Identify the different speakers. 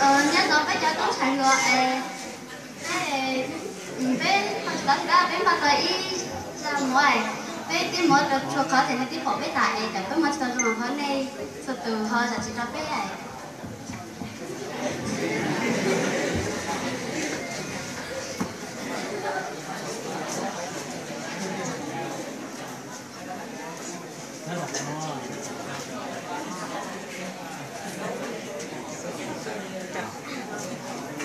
Speaker 1: ờ, nhớ tôi bây giờ tôi chẳng gọi. Ê ê bên không có cả bên mà tôi ý ra ngoài bên tí mỗi được chùa có thể là tí phổ bên tại chẳng bên mà tôi dùng hơn này từ từ hơi là chỉ cho bé này Thank you. 这样看不清